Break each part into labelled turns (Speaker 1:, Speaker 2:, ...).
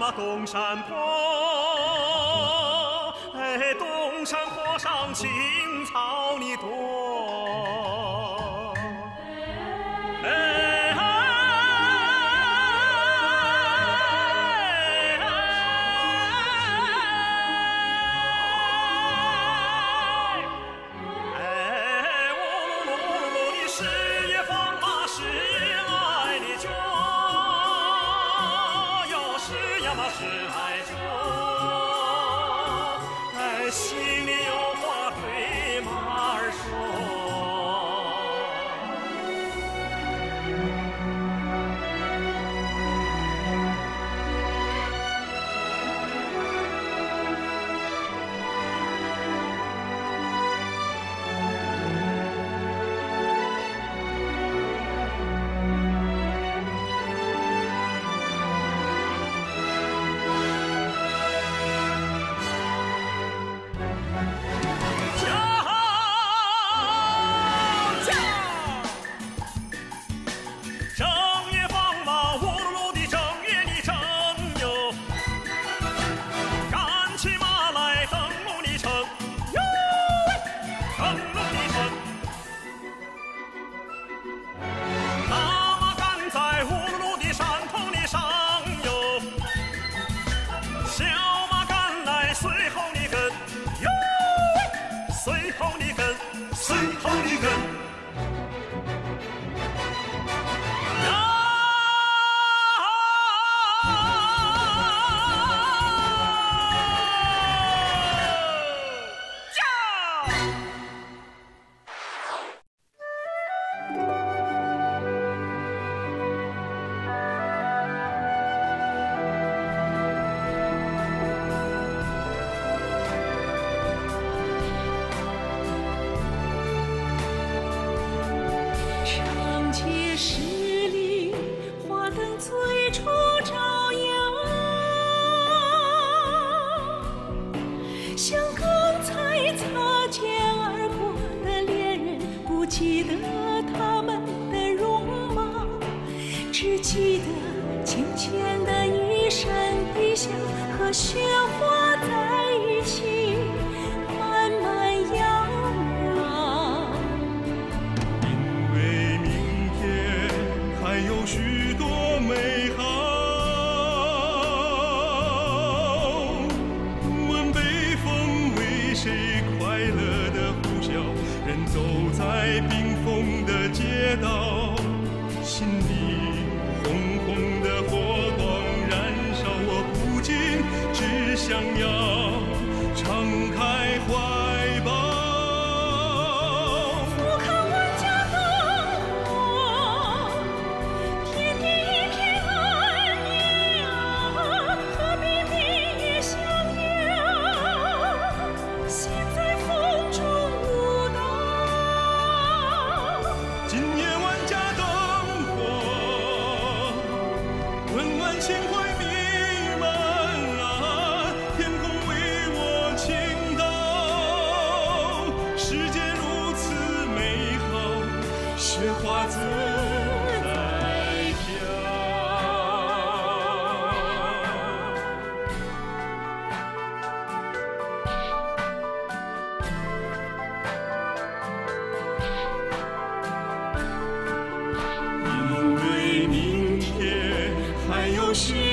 Speaker 1: 嘛东山坡哎东山坡上青草你多。
Speaker 2: 笑
Speaker 3: 是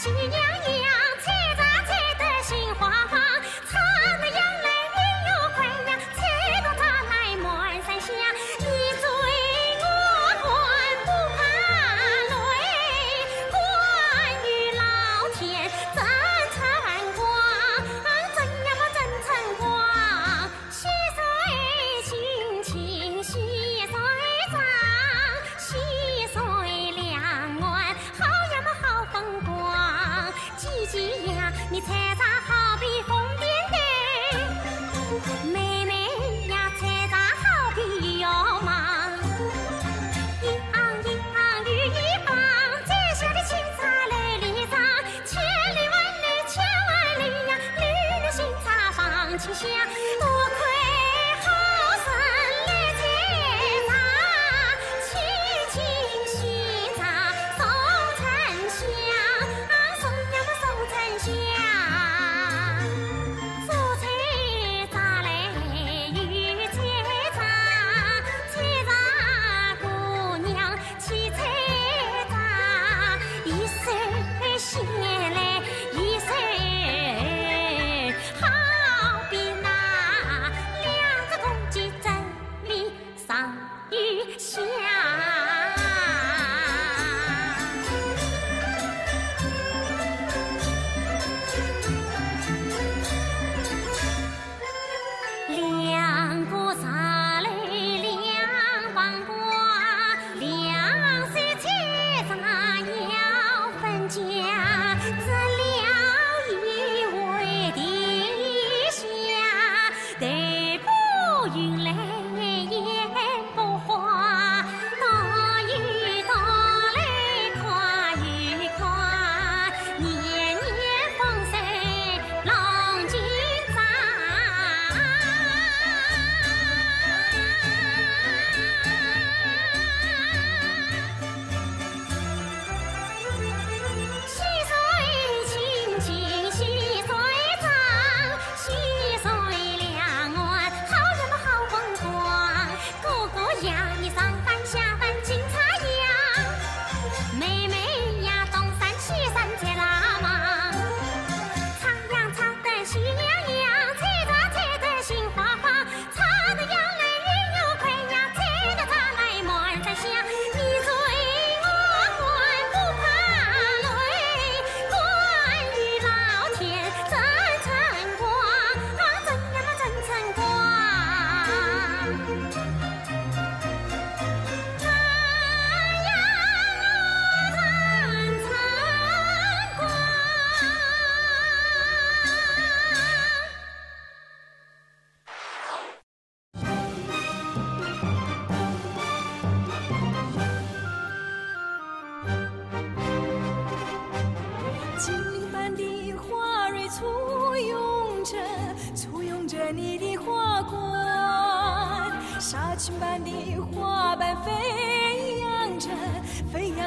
Speaker 3: 插得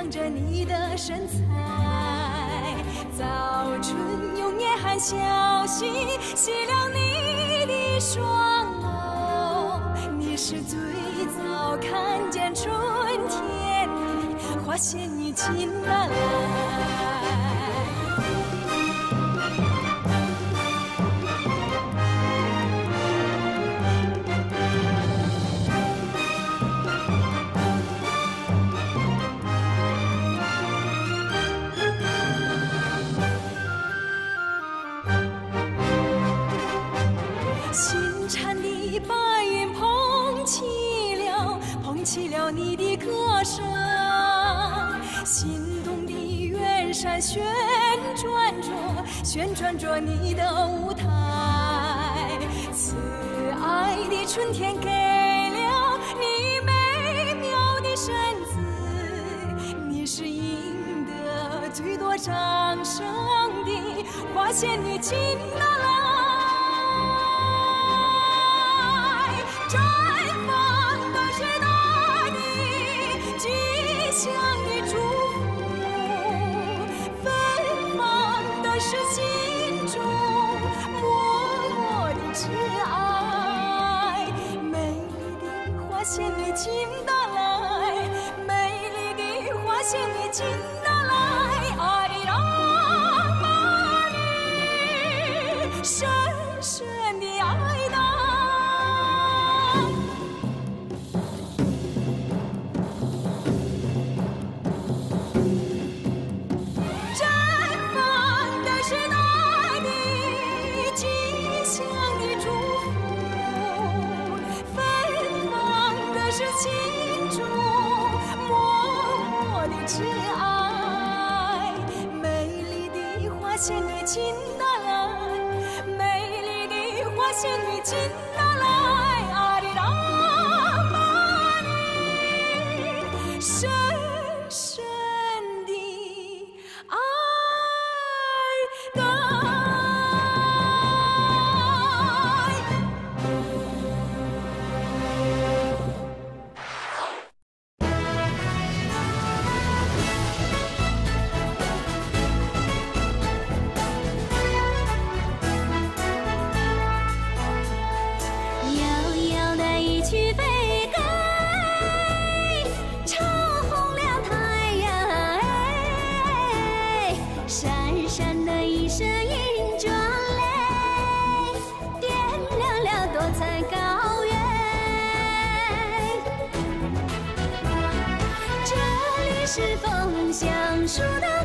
Speaker 4: 飞扬着你的身材。早春用夜寒消息洗了你的双眸，你是最早看见春天的花仙女金兰来。旋转着你的舞台。慈爱的春天给了你美妙的身姿，你是赢得最多掌声的花仙女金娜来。仙女金娜来，美丽的花仙女金仙女金娜来，美丽的花仙女金娜来，阿里郎
Speaker 5: 声银钟嘞，点亮了多彩高原。这里是枫香树的